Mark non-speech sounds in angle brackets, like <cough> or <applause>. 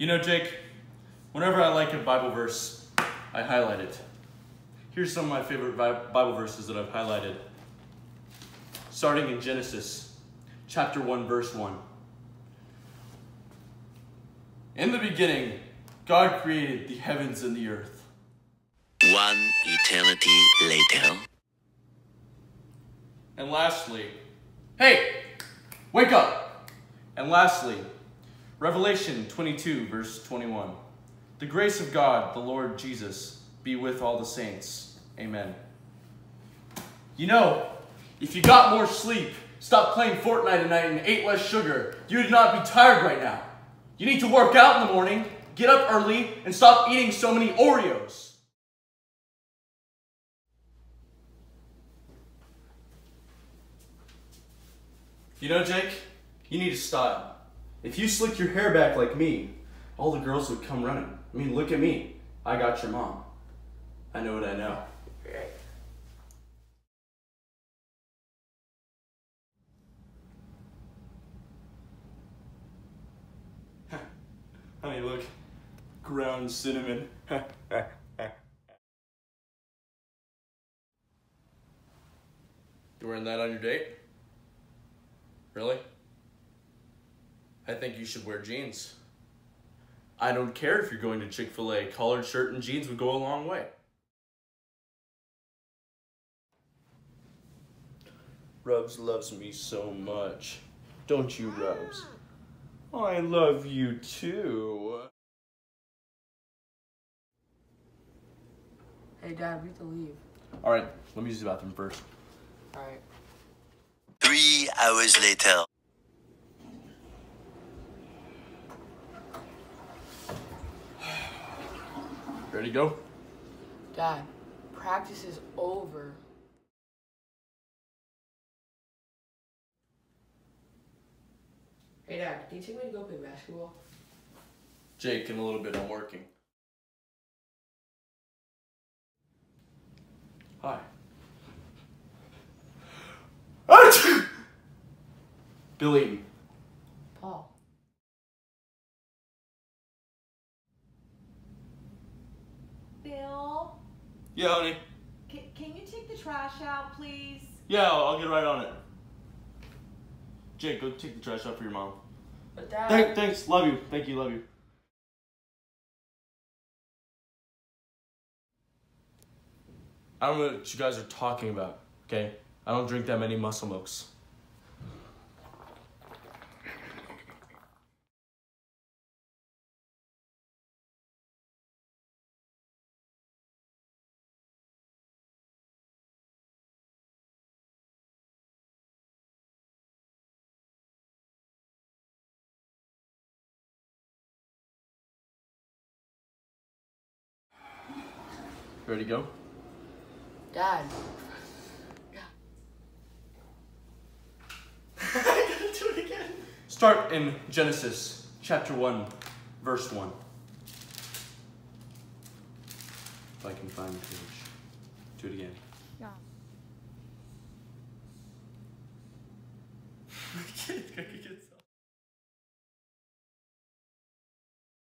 You know, Jake, whenever I like a Bible verse, I highlight it. Here's some of my favorite Bible verses that I've highlighted. Starting in Genesis chapter 1, verse 1. In the beginning, God created the heavens and the earth. One eternity later. And lastly, hey, wake up! And lastly, Revelation 22, verse 21. The grace of God, the Lord Jesus, be with all the saints. Amen. You know, if you got more sleep, stopped playing Fortnite at night, and ate less sugar, you would not be tired right now. You need to work out in the morning, get up early, and stop eating so many Oreos. You know, Jake, you need a style. If you slick your hair back like me, all the girls would come running. I mean, look at me. I got your mom. I know what I know. <laughs> Honey, look. Ground cinnamon. <laughs> you wearing that on your date? Really? I think you should wear jeans. I don't care if you're going to Chick-fil-A. Collared shirt and jeans would go a long way. Rubs loves me so much. Don't you, Rubs? Ah. I love you too. Hey, Dad, we have to leave. Alright, let me use the bathroom first. Alright. Three hours later. Ready to go? Dad, practice is over. Hey Dad, can you take me to go play basketball? Jake, in a little bit, I'm working. Hi. Billy. Bill, Yeah, honey. can, can you take the trash out, please? Yeah, I'll, I'll get right on it. Jake, go take the trash out for your mom. But Dad. Thank, thanks, love you. Thank you, love you. I don't know what you guys are talking about, okay? I don't drink that many muscle milks. Ready to go? Dad. <laughs> Start in Genesis chapter 1, verse 1. If I can find the page. Do it again. Yeah. <laughs> Get- get- get-